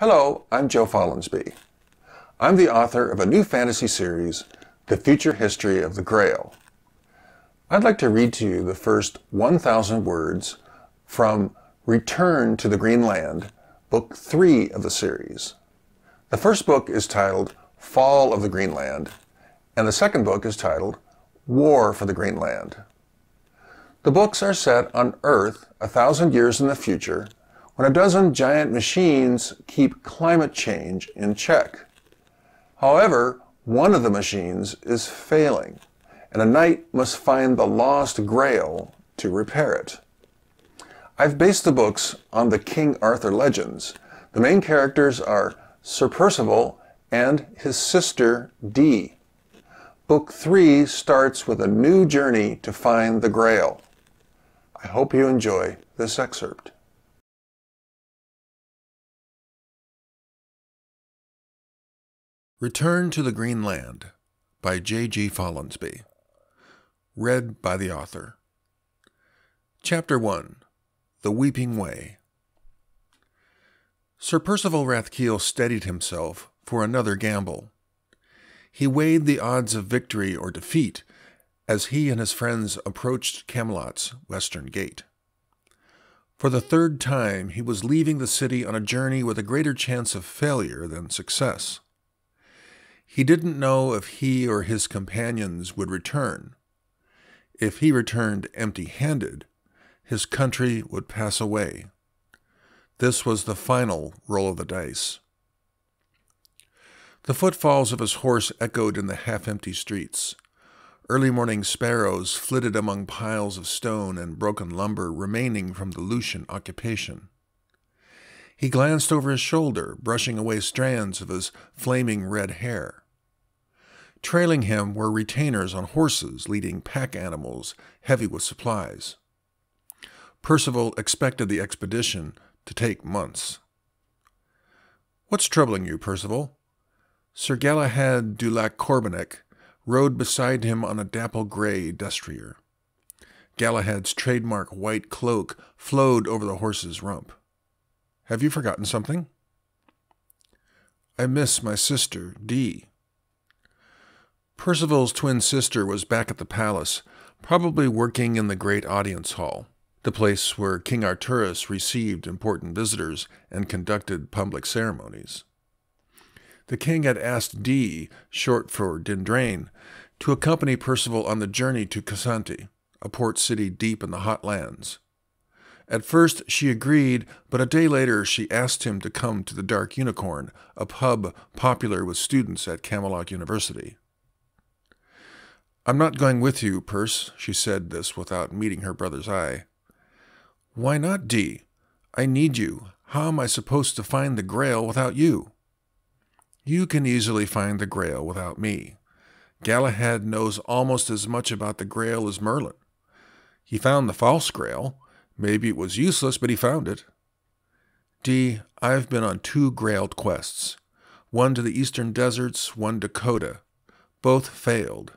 Hello, I'm Joe Follansbee. I'm the author of a new fantasy series, The Future History of the Grail. I'd like to read to you the first 1,000 words from Return to the Green Land, Book 3 of the series. The first book is titled Fall of the Green Land, and the second book is titled War for the Green Land. The books are set on Earth a thousand years in the future when a dozen giant machines keep climate change in check. However, one of the machines is failing, and a knight must find the lost grail to repair it. I've based the books on the King Arthur legends. The main characters are Sir Percival and his sister Dee. Book 3 starts with a new journey to find the Grail. I hope you enjoy this excerpt. Return to the Green Land by J. G. Follansbee. Read by the author. Chapter 1 The Weeping Way. Sir Percival Rathkeel steadied himself for another gamble. He weighed the odds of victory or defeat as he and his friends approached Camelot's western gate. For the third time, he was leaving the city on a journey with a greater chance of failure than success. He didn't know if he or his companions would return. If he returned empty handed, his country would pass away. This was the final roll of the dice. The footfalls of his horse echoed in the half empty streets. Early morning sparrows flitted among piles of stone and broken lumber remaining from the Lucian occupation. He glanced over his shoulder, brushing away strands of his flaming red hair. Trailing him were retainers on horses leading pack animals heavy with supplies. Percival expected the expedition to take months. What's troubling you, Percival? Sir Galahad du Lac Corbinac rode beside him on a dapple gray destrier. Galahad's trademark white cloak flowed over the horse's rump. Have you forgotten something? I miss my sister, Dee. Percival's twin sister was back at the palace, probably working in the great audience hall, the place where King Arturus received important visitors and conducted public ceremonies. The king had asked Dee, short for Dindrain, to accompany Percival on the journey to Cassanti, a port city deep in the hot lands. At first she agreed, but a day later she asked him to come to the Dark Unicorn, a pub popular with students at Camelot University. I'm not going with you, Perce, she said this without meeting her brother's eye. Why not, Dee? I need you. How am I supposed to find the Grail without you? You can easily find the Grail without me. Galahad knows almost as much about the Grail as Merlin. He found the false Grail, Maybe it was useless, but he found it. Dee, I've been on two grailed quests. One to the eastern deserts, one to Coda. Both failed.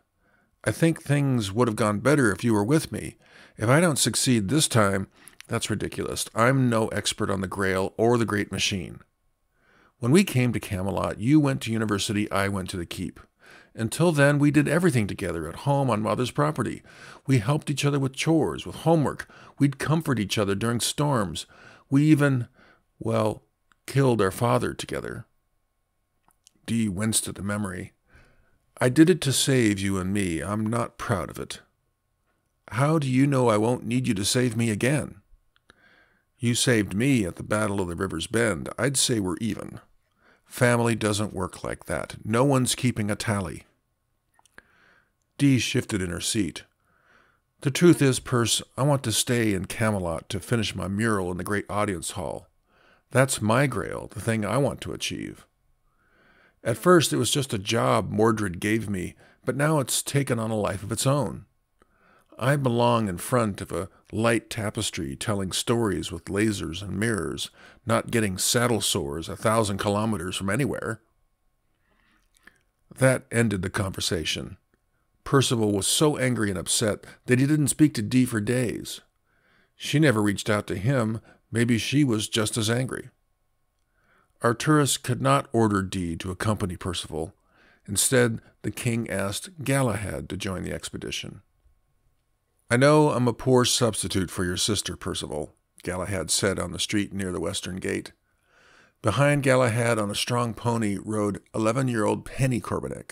I think things would have gone better if you were with me. If I don't succeed this time, that's ridiculous. I'm no expert on the Grail or the Great Machine. When we came to Camelot, you went to university, I went to the keep. Until then, we did everything together at home on mother's property. We helped each other with chores, with homework. We'd comfort each other during storms. We even, well, killed our father together. Dee winced at the memory. I did it to save you and me. I'm not proud of it. How do you know I won't need you to save me again? You saved me at the Battle of the River's Bend. I'd say we're even. Family doesn't work like that. No one's keeping a tally. Dee shifted in her seat. The truth is, Perce, I want to stay in Camelot to finish my mural in the great audience hall. That's my grail, the thing I want to achieve. At first, it was just a job Mordred gave me, but now it's taken on a life of its own. I belong in front of a light tapestry telling stories with lasers and mirrors, not getting saddle sores a thousand kilometers from anywhere. That ended the conversation. Percival was so angry and upset that he didn't speak to Dee for days. She never reached out to him. Maybe she was just as angry. Arturus could not order Dee to accompany Percival. Instead, the king asked Galahad to join the expedition. I know I'm a poor substitute for your sister, Percival, Galahad said on the street near the western gate. Behind Galahad on a strong pony rode 11 year old Penny Corbenek,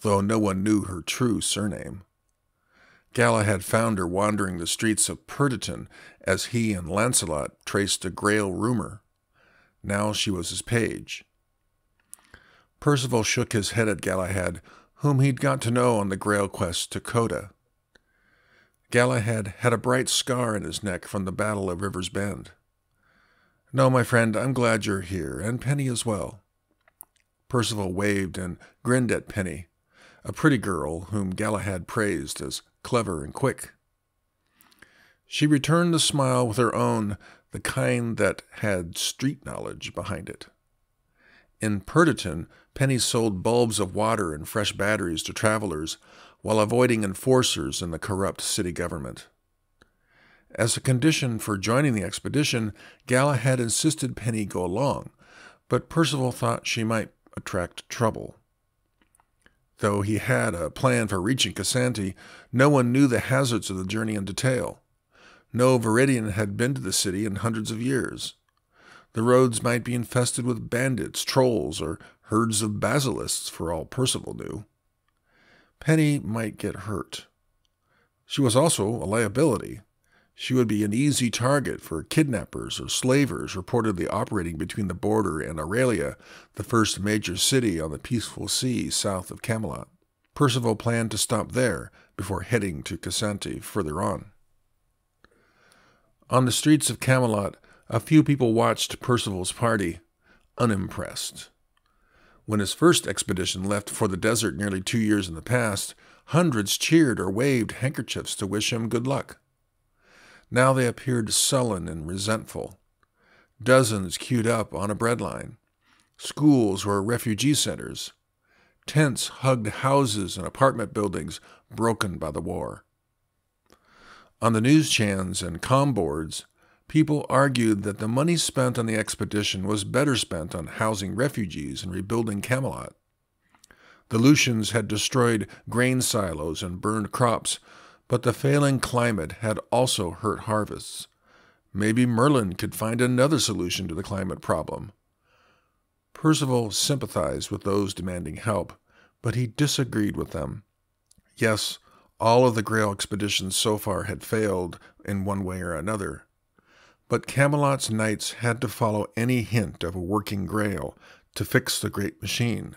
though no one knew her true surname. Galahad found her wandering the streets of Perditon as he and Lancelot traced a Grail rumor. Now she was his page. Percival shook his head at Galahad, whom he'd got to know on the Grail quest to Coda. Galahad had a bright scar in his neck from the Battle of River's Bend. No, my friend, I'm glad you're here, and Penny as well. Percival waved and grinned at Penny, a pretty girl whom Galahad praised as clever and quick. She returned the smile with her own, the kind that had street knowledge behind it. In Perditon, Penny sold bulbs of water and fresh batteries to travelers while avoiding enforcers in the corrupt city government. As a condition for joining the expedition, Galahad insisted Penny go along, but Percival thought she might attract trouble. Though he had a plan for reaching Cassanti, no one knew the hazards of the journey in detail. No Viridian had been to the city in hundreds of years. The roads might be infested with bandits, trolls, or herds of basilisks, for all Percival knew. Penny might get hurt. She was also a liability. She would be an easy target for kidnappers or slavers reportedly operating between the border and Aurelia, the first major city on the peaceful sea south of Camelot. Percival planned to stop there before heading to Cassanti further on. On the streets of Camelot, a few people watched Percival's party, unimpressed. When his first expedition left for the desert nearly two years in the past, hundreds cheered or waved handkerchiefs to wish him good luck. Now they appeared sullen and resentful. Dozens queued up on a breadline. Schools were refugee centers. Tents hugged houses and apartment buildings broken by the war. On the news chans and com boards, people argued that the money spent on the expedition was better spent on housing refugees and rebuilding Camelot. The Lucians had destroyed grain silos and burned crops, but the failing climate had also hurt harvests. Maybe Merlin could find another solution to the climate problem. Percival sympathized with those demanding help, but he disagreed with them. Yes, all of the Grail expeditions so far had failed in one way or another. But Camelot's knights had to follow any hint of a working grail to fix the great machine.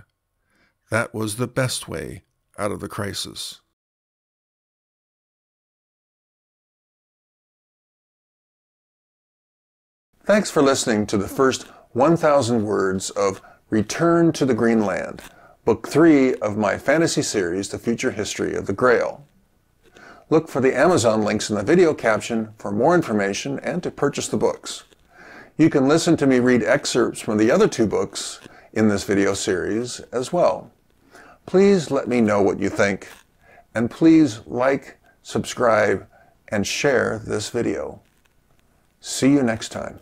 That was the best way out of the crisis. Thanks for listening to the first 1,000 words of Return to the Green Land, Book 3 of my fantasy series, The Future History of the Grail. Look for the Amazon links in the video caption for more information and to purchase the books. You can listen to me read excerpts from the other two books in this video series as well. Please let me know what you think, and please like, subscribe, and share this video. See you next time.